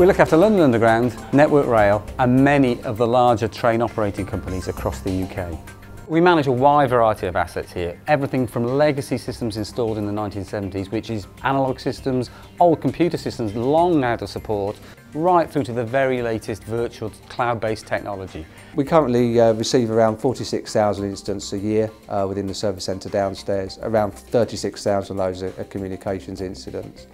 We look after London Underground, Network Rail and many of the larger train operating companies across the UK. We manage a wide variety of assets here, everything from legacy systems installed in the 1970s, which is analogue systems, old computer systems long out of support, right through to the very latest virtual cloud-based technology. We currently uh, receive around 46,000 incidents a year uh, within the service centre downstairs. Around 36,000 of those are, are communications incidents.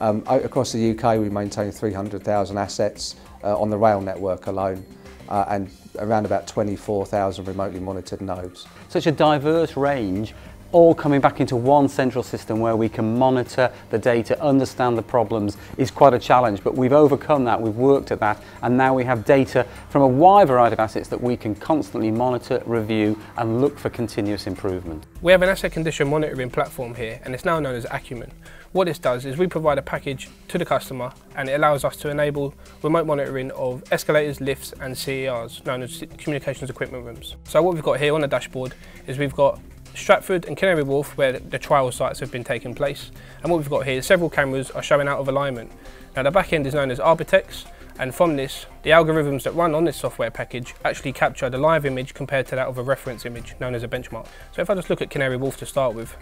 Um, across the UK we maintain 300,000 assets uh, on the rail network alone uh, and around about 24,000 remotely monitored nodes. Such a diverse range all coming back into one central system where we can monitor the data, understand the problems is quite a challenge, but we've overcome that, we've worked at that, and now we have data from a wide variety of assets that we can constantly monitor, review, and look for continuous improvement. We have an asset condition monitoring platform here, and it's now known as Acumen. What this does is we provide a package to the customer and it allows us to enable remote monitoring of escalators, lifts and CERs, known as communications equipment rooms. So what we've got here on the dashboard is we've got Stratford and Canary Wharf where the trial sites have been taking place and what we've got here is several cameras are showing out of alignment. Now the back end is known as Arbitex and from this the algorithms that run on this software package actually capture the live image compared to that of a reference image known as a benchmark. So if I just look at Canary Wharf to start with,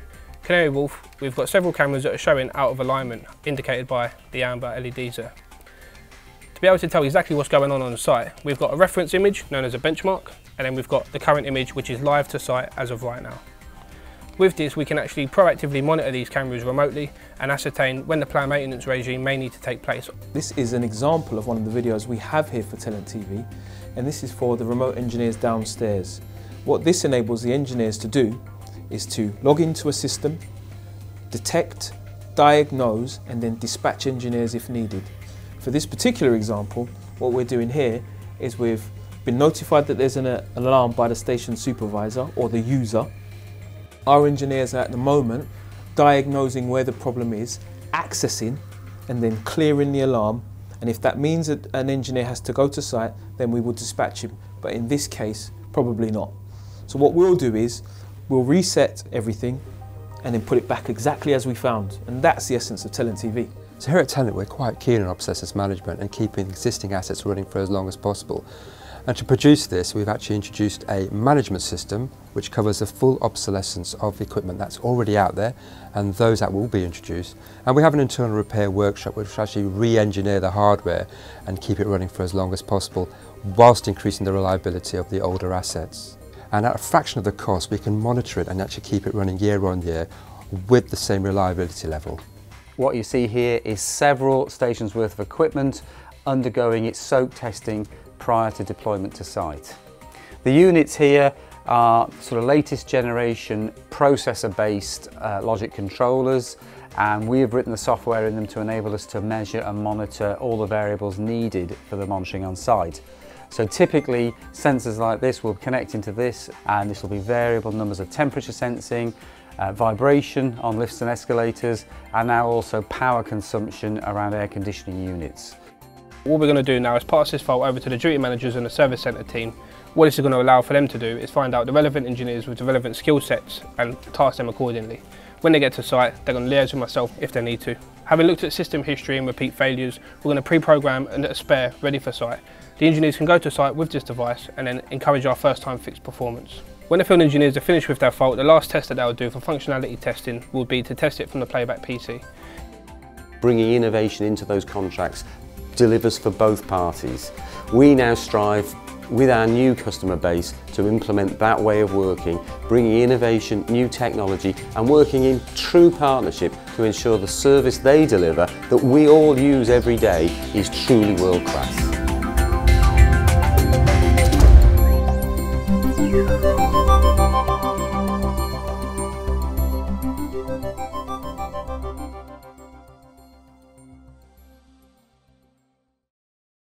Canary Wharf, we've got several cameras that are showing out of alignment, indicated by the amber LEDs there. To be able to tell exactly what's going on on the site, we've got a reference image known as a benchmark, and then we've got the current image which is live to site as of right now. With this, we can actually proactively monitor these cameras remotely and ascertain when the planned maintenance regime may need to take place. This is an example of one of the videos we have here for Telent TV, and this is for the remote engineers downstairs. What this enables the engineers to do is to log into a system, detect, diagnose and then dispatch engineers if needed. For this particular example, what we're doing here is we've been notified that there's an, an alarm by the station supervisor or the user. Our engineers are at the moment diagnosing where the problem is, accessing and then clearing the alarm and if that means that an engineer has to go to site then we will dispatch him but in this case probably not. So what we'll do is We'll reset everything and then put it back exactly as we found. And that's the essence of Telent TV. So here at Telent, we're quite keen on obsolescence management and keeping existing assets running for as long as possible. And to produce this, we've actually introduced a management system which covers the full obsolescence of equipment that's already out there and those that will be introduced. And we have an internal repair workshop which actually re-engineer the hardware and keep it running for as long as possible whilst increasing the reliability of the older assets and at a fraction of the cost we can monitor it and actually keep it running year on year with the same reliability level. What you see here is several stations worth of equipment undergoing its soak testing prior to deployment to site. The units here are sort of latest generation processor based uh, logic controllers and we have written the software in them to enable us to measure and monitor all the variables needed for the monitoring on site. So typically sensors like this will connect into this and this will be variable numbers of temperature sensing, uh, vibration on lifts and escalators and now also power consumption around air conditioning units. What we're going to do now is pass this file over to the duty managers and the service centre team. What this is going to allow for them to do is find out the relevant engineers with the relevant skill sets and task them accordingly. When they get to site, they're going to liaise with myself if they need to. Having looked at system history and repeat failures, we're going to pre-program and a spare ready for site. The engineers can go to site with this device and then encourage our first time fix performance. When the field engineers are finished with their fault, the last test that they'll do for functionality testing will be to test it from the playback PC. Bringing innovation into those contracts delivers for both parties. We now strive with our new customer base to implement that way of working, bringing innovation, new technology and working in true partnership to ensure the service they deliver that we all use every day is truly world class.